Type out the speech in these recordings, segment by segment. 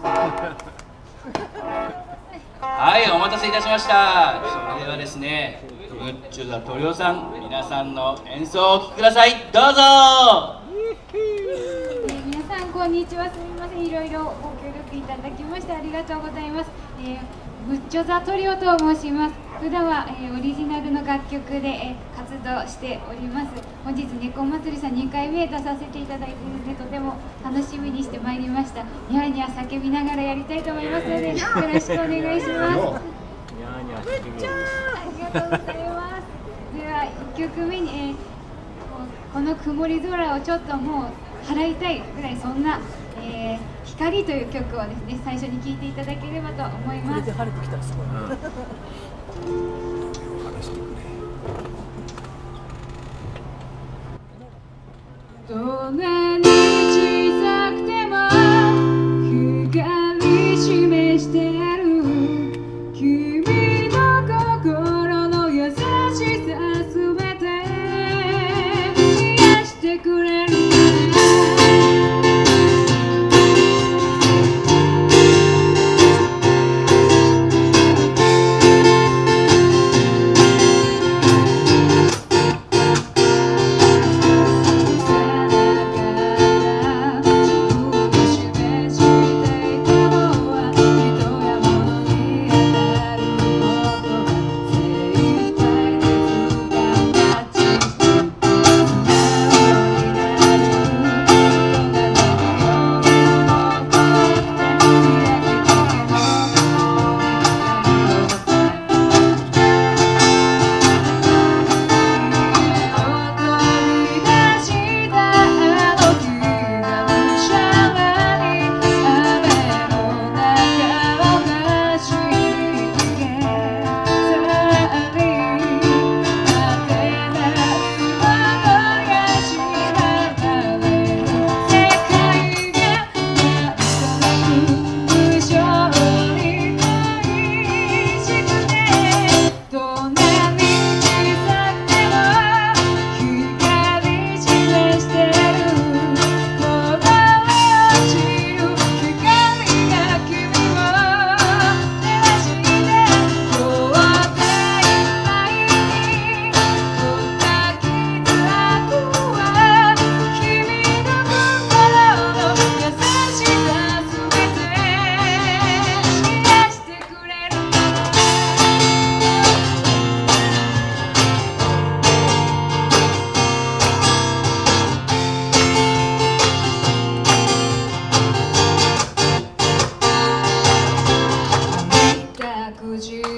はいお待たせいたしました。それではですねグッチュザトリオさん皆さんの演奏をお聴きください。どうぞ。皆さんこんにちは。すみません。いろいろご協力いただきましてありがとうございます、えー、ムッチョザトリオと申します。普段は、えー、オリジナルの楽曲で、えー、活動しております。本日猫祭りさん2回目出させていただいてですねとても楽しみにしてまいりました。ニャーニャー叫びながらやりたいと思いますのでよろしくお願いします。ニャー。ニャーありがとうございます。では1曲目に、えー、この曇り空をちょっともう払いたいぐらいそんな、えー、光という曲をですね最初に聴いていただければと思います。晴れてきたらすごい。どんなに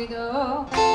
do.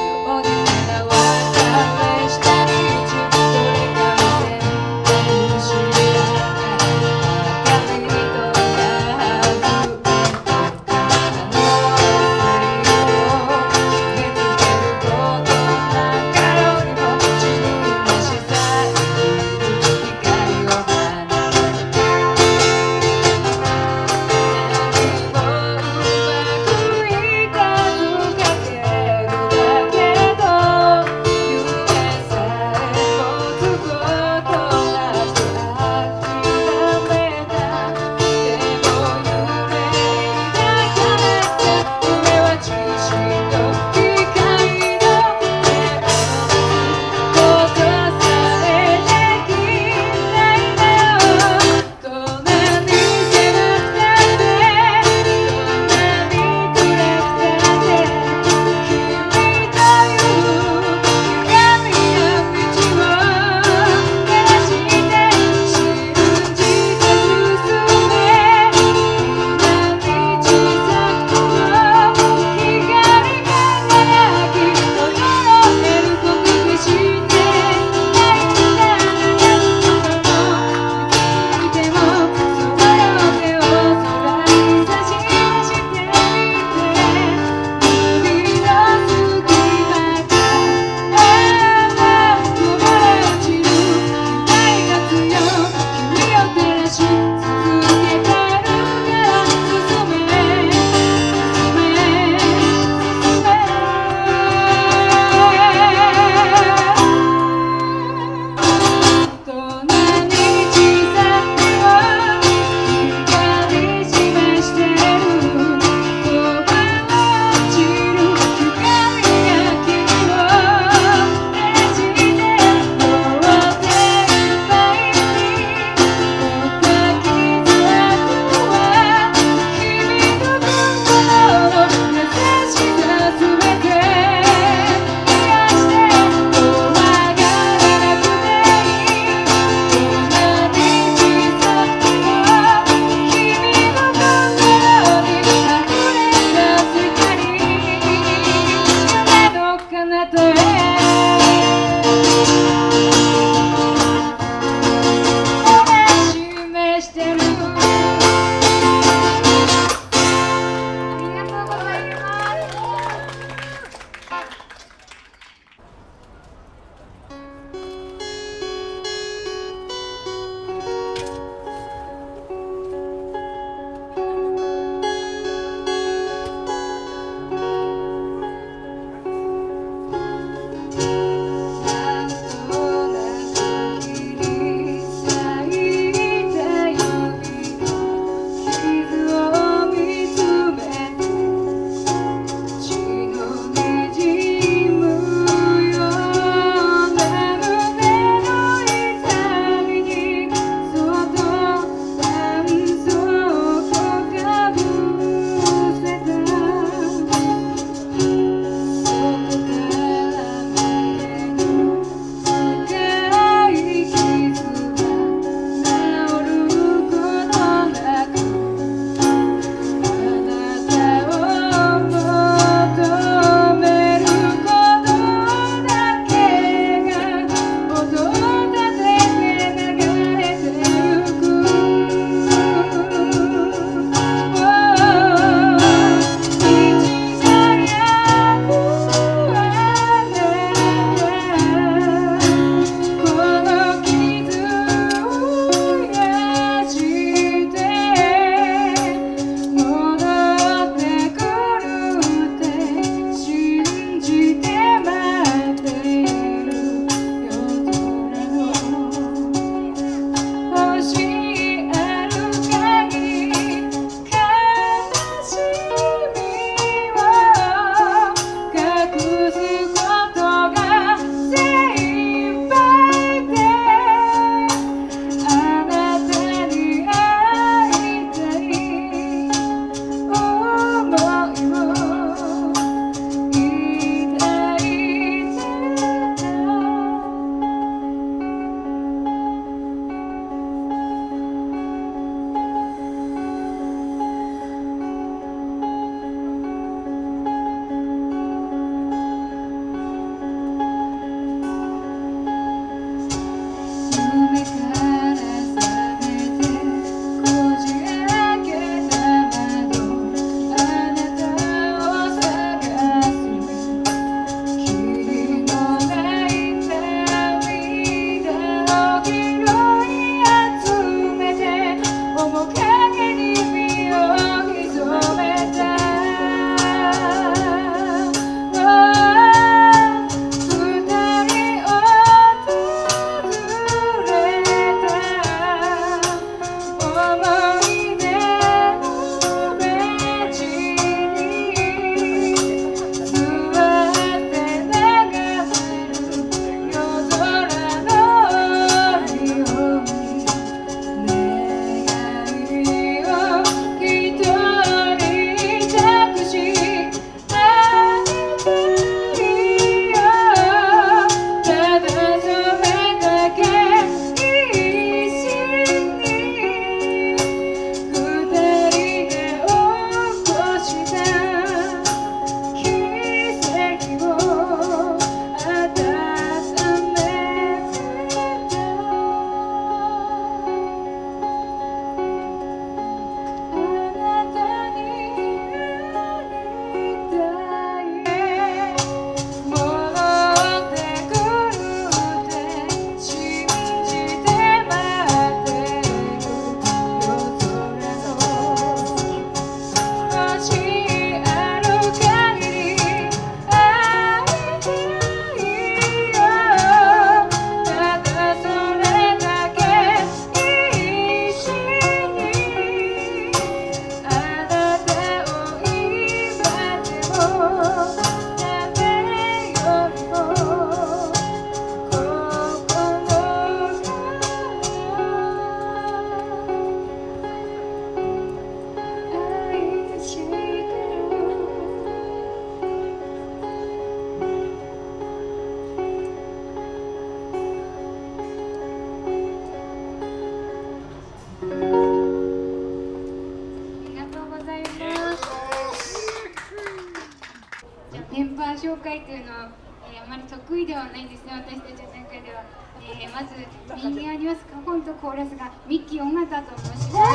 紹介というのは、えー、あまり得意ではないんですね私たちの中では、えー、まず右にありますカホンとコーラスがミッキー尾形と申します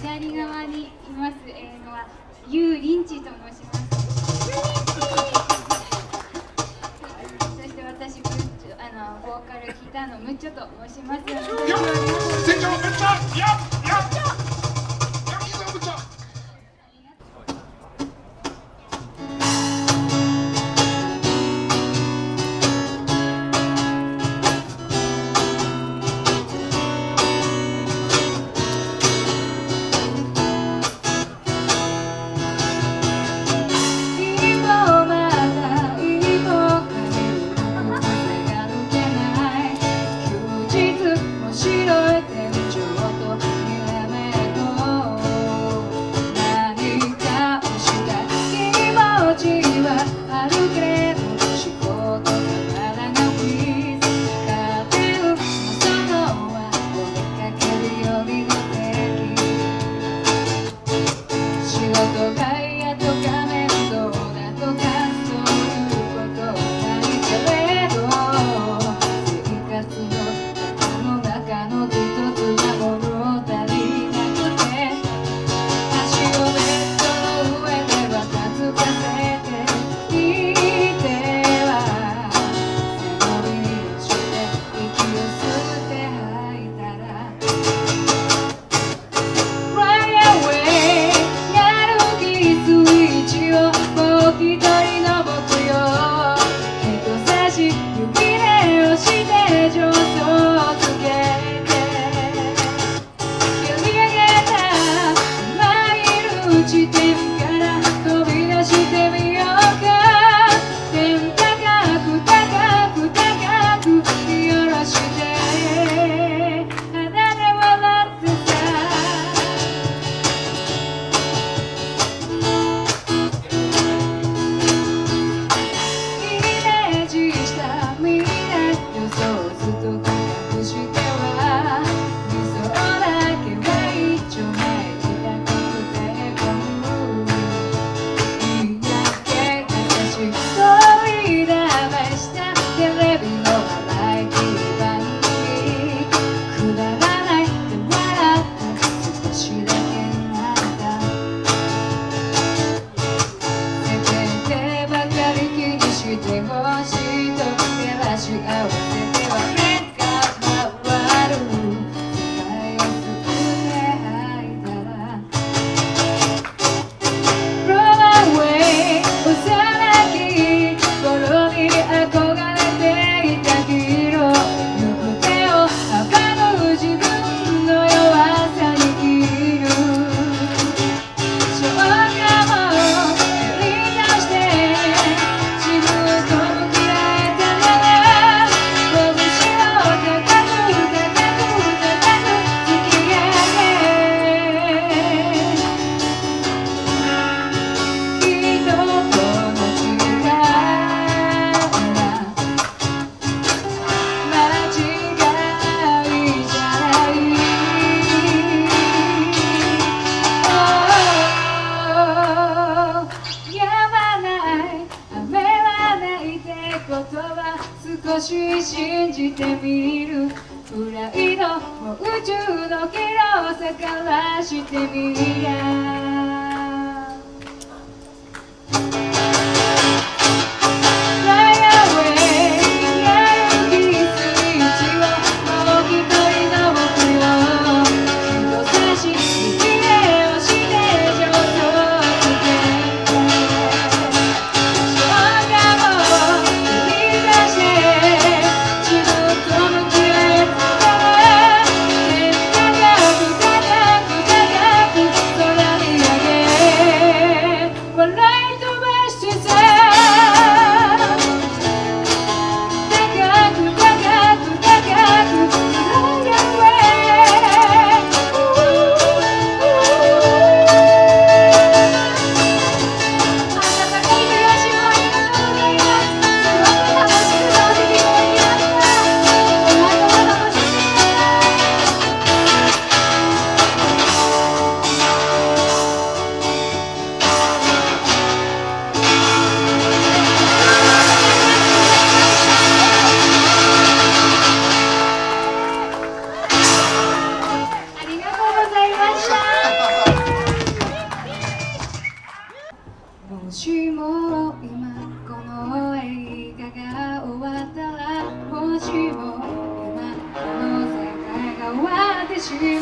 左側にいます、えー、のはユーリンチと申しますそして私ブあのボーカルギターのムッチョと申します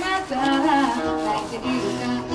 another like the music.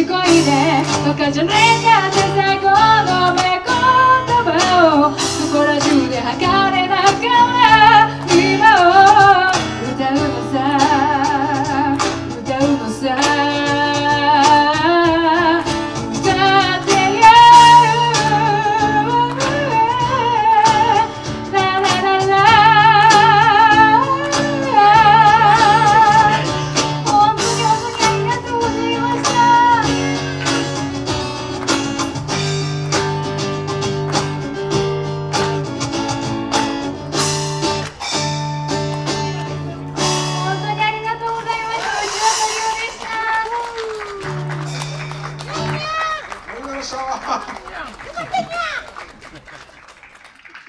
しこいねかじゃねえかってさこの目言葉を心こら中で測れ。